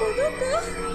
我都不。